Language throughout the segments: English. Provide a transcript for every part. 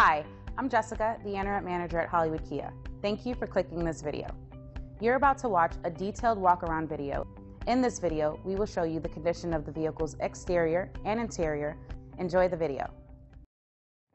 Hi, I'm Jessica, the Internet Manager at Hollywood Kia. Thank you for clicking this video. You're about to watch a detailed walk-around video. In this video, we will show you the condition of the vehicle's exterior and interior. Enjoy the video.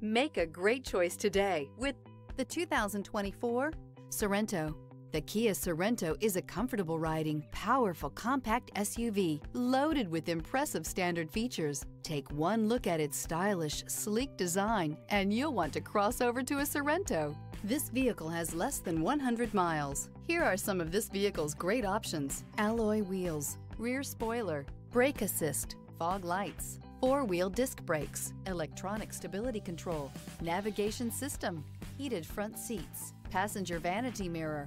Make a great choice today with the 2024 Sorento. The Kia Sorento is a comfortable riding, powerful compact SUV loaded with impressive standard features. Take one look at its stylish, sleek design and you'll want to cross over to a Sorento. This vehicle has less than 100 miles. Here are some of this vehicle's great options. Alloy wheels, rear spoiler, brake assist, fog lights, four-wheel disc brakes, electronic stability control, navigation system, heated front seats, passenger vanity mirror.